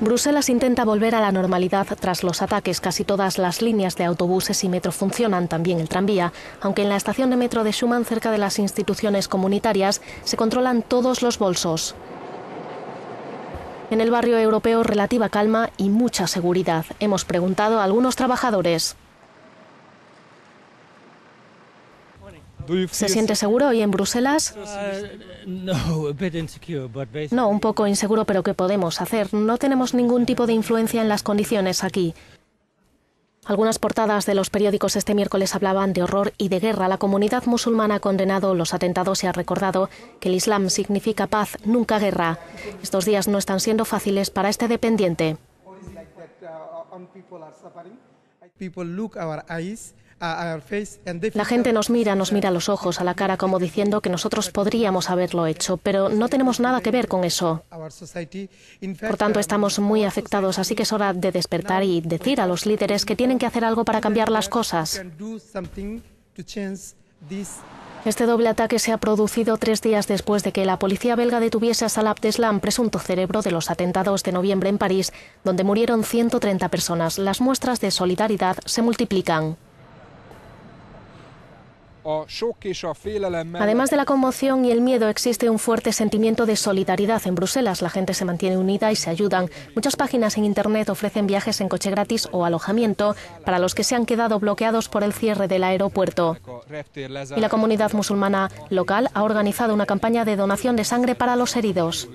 Bruselas intenta volver a la normalidad tras los ataques. Casi todas las líneas de autobuses y metro funcionan, también el tranvía, aunque en la estación de metro de Schumann, cerca de las instituciones comunitarias, se controlan todos los bolsos. En el barrio europeo, relativa calma y mucha seguridad. Hemos preguntado a algunos trabajadores. ¿Se siente seguro hoy en Bruselas? No, un poco inseguro, pero ¿qué podemos hacer? No tenemos ningún tipo de influencia en las condiciones aquí. Algunas portadas de los periódicos este miércoles hablaban de horror y de guerra. La comunidad musulmana ha condenado los atentados y ha recordado que el Islam significa paz, nunca guerra. Estos días no están siendo fáciles para este dependiente. La gente nos mira, nos mira a los ojos, a la cara, como diciendo que nosotros podríamos haberlo hecho, pero no tenemos nada que ver con eso. Por tanto, estamos muy afectados, así que es hora de despertar y decir a los líderes que tienen que hacer algo para cambiar las cosas. Este doble ataque se ha producido tres días después de que la policía belga detuviese a Salah Abdeslam, presunto cerebro de los atentados de noviembre en París, donde murieron 130 personas. Las muestras de solidaridad se multiplican. Además de la conmoción y el miedo, existe un fuerte sentimiento de solidaridad en Bruselas. La gente se mantiene unida y se ayudan. Muchas páginas en Internet ofrecen viajes en coche gratis o alojamiento para los que se han quedado bloqueados por el cierre del aeropuerto. Y la comunidad musulmana local ha organizado una campaña de donación de sangre para los heridos.